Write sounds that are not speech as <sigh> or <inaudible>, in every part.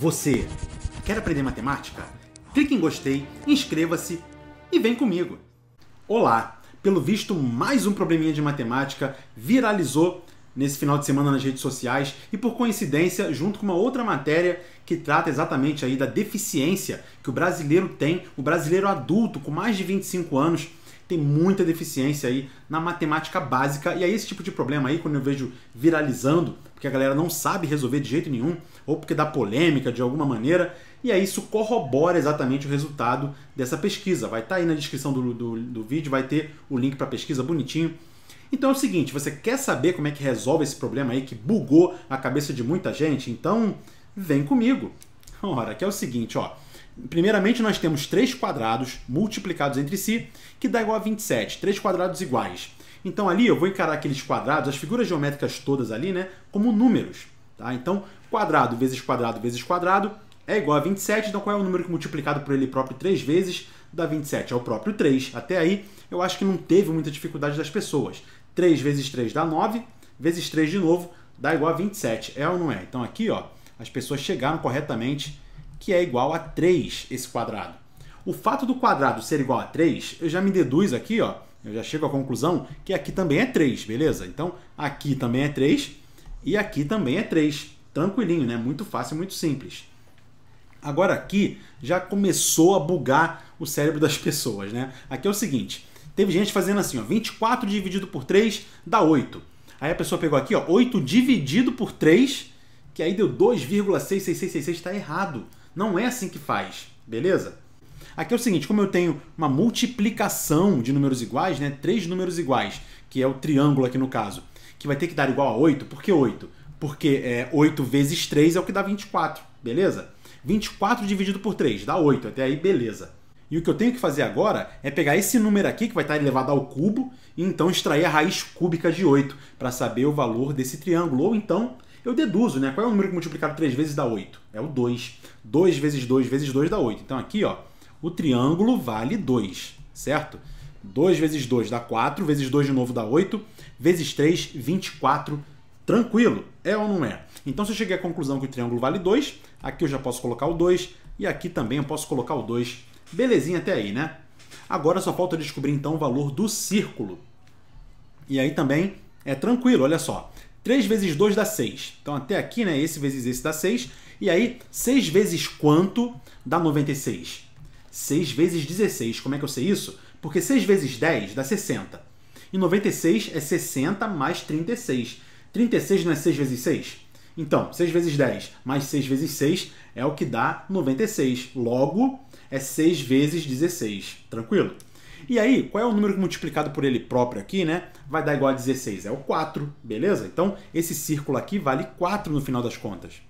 Você quer aprender matemática? Clique em gostei, inscreva-se e vem comigo. Olá! Pelo visto, mais um probleminha de matemática viralizou nesse final de semana nas redes sociais e por coincidência, junto com uma outra matéria que trata exatamente aí da deficiência que o brasileiro tem, o brasileiro adulto com mais de 25 anos tem muita deficiência aí na matemática básica e aí esse tipo de problema aí quando eu vejo viralizando, porque a galera não sabe resolver de jeito nenhum, ou porque dá polêmica de alguma maneira, e aí isso corrobora exatamente o resultado dessa pesquisa. Vai estar tá aí na descrição do, do, do vídeo, vai ter o link para a pesquisa bonitinho. Então é o seguinte, você quer saber como é que resolve esse problema aí que bugou a cabeça de muita gente? Então vem comigo. <laughs> Ora, que é o seguinte, ó. Primeiramente, nós temos três quadrados multiplicados entre si, que dá igual a 27. Três quadrados iguais. Então ali eu vou encarar aqueles quadrados, as figuras geométricas todas ali, né, como números. Tá? Então, quadrado vezes quadrado vezes quadrado é igual a 27. Então, qual é o número que multiplicado por ele próprio três vezes dá 27? É o próprio 3. Até aí, eu acho que não teve muita dificuldade das pessoas. 3 vezes 3 dá 9, vezes 3 de novo dá igual a 27. É ou não é? Então, aqui, ó, as pessoas chegaram corretamente que é igual a 3 esse quadrado. O fato do quadrado ser igual a 3, eu já me deduz aqui, ó, eu já chego à conclusão que aqui também é 3, beleza? Então, aqui também é 3 e aqui também é 3. Tranquilinho, né? Muito fácil, muito simples. Agora aqui já começou a bugar o cérebro das <laughs> pessoas, né? Aqui é o seguinte, teve gente fazendo assim, ó, 24 dividido por 3 dá 8. Aí a pessoa pegou aqui, ó, 8 dividido por 3, que aí deu 2,66666, está errado. Não é assim que faz, beleza? Aqui é o seguinte, como eu tenho uma multiplicação de números iguais, né, três números iguais, que é o triângulo aqui no caso, que vai ter que dar igual a 8, por que 8? Porque é, 8 vezes 3 é o que dá 24, beleza? 24 dividido por 3 dá 8, até aí beleza. E o que eu tenho que fazer agora é pegar esse número aqui, que vai estar elevado ao cubo, e então extrair a raiz cúbica de 8, para saber o valor desse triângulo. Ou então eu deduzo, né? Qual é o número que multiplicado 3 vezes dá 8? É o 2. 2 vezes 2 vezes 2 dá 8. Então aqui, ó, o triângulo vale 2, certo? 2 vezes 2 dá 4, vezes 2 de novo dá 8, vezes 3, 24. Tranquilo, é ou não é? Então se eu cheguei à conclusão que o triângulo vale 2, aqui eu já posso colocar o 2 e aqui também eu posso colocar o 2. Belezinha até aí, né? Agora só falta descobrir então o valor do círculo. E aí também é tranquilo, olha só. 3 vezes 2 dá 6. Então até aqui, né, esse vezes esse dá 6. E aí, 6 vezes quanto dá 96? 6 vezes 16. Como é que eu sei isso? Porque 6 vezes 10 dá 60. E 96 é 60 mais 36. 36 não é 6 vezes 6? Então, 6 vezes 10 mais 6 vezes 6 é o que dá 96. Logo, é 6 vezes 16. Tranquilo? E aí, qual é o número multiplicado por ele próprio aqui, né? Vai dar igual a 16, é o 4, beleza? Então, esse círculo aqui vale 4 no final das contas.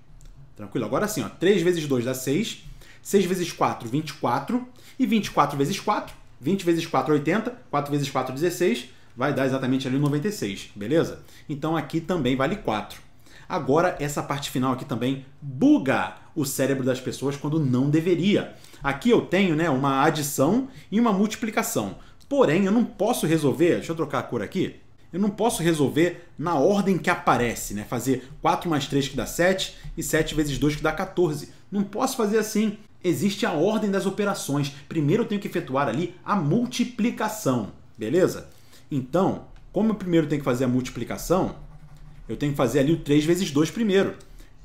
Tranquilo? Agora sim, ó, 3 vezes 2 dá 6, 6 vezes 4, 24, e 24 vezes 4, 20 vezes 4, 80, 4 vezes 4, 16, vai dar exatamente ali 96, beleza? Então aqui também vale 4. Agora, essa parte final aqui também buga o cérebro das pessoas quando não deveria. Aqui eu tenho né, uma adição e uma multiplicação. Porém, eu não posso resolver, deixa eu trocar a cor aqui, eu não posso resolver na ordem que aparece, né? Fazer 4 mais 3 que dá 7 e 7 vezes 2 que dá 14. Não posso fazer assim. Existe a ordem das operações. Primeiro eu tenho que efetuar ali a multiplicação, beleza? Então, como eu primeiro tenho que fazer a multiplicação, eu tenho que fazer ali o 3 vezes 2 primeiro.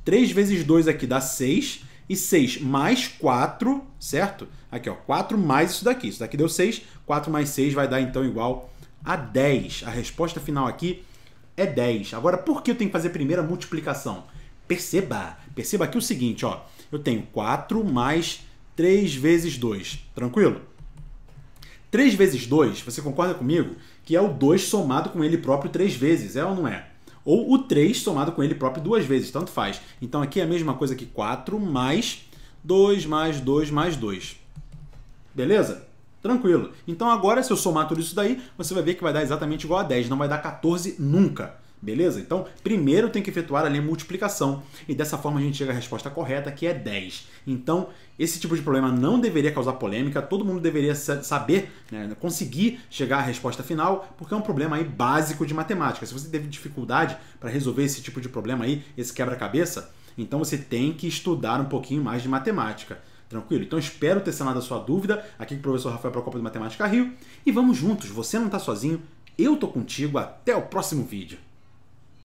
3 vezes 2 aqui dá 6 e 6 mais 4, certo? Aqui, ó, 4 mais isso daqui. Isso daqui deu 6, 4 mais 6 vai dar então igual a 10. A resposta final aqui é 10. Agora, por que eu tenho que fazer primeiro a multiplicação? Perceba, perceba aqui o seguinte, ó. Eu tenho 4 mais 3 vezes 2. Tranquilo? 3 vezes 2, você concorda comigo? Que é o 2 somado com ele próprio 3 vezes, é ou não é? ou o 3 somado com ele próprio duas vezes, tanto faz. Então aqui é a mesma coisa que 4 mais 2 mais 2 mais 2. Beleza? Tranquilo. Então agora, se eu somar tudo isso daí, você vai ver que vai dar exatamente igual a 10, não vai dar 14 nunca. Beleza? Então, primeiro tem que efetuar ali a multiplicação. E dessa forma a gente chega à resposta correta, que é 10. Então, esse tipo de problema não deveria causar polêmica, todo mundo deveria saber, né, conseguir chegar à resposta final, porque é um problema aí básico de matemática. Se você teve dificuldade para resolver esse tipo de problema aí, esse quebra-cabeça, Então você tem que estudar um pouquinho mais de matemática. Tranquilo? Então espero ter sanado a sua dúvida aqui com o professor Rafael Procopio do Matemática Rio. E vamos juntos, você não está sozinho, eu tô contigo, até o próximo vídeo.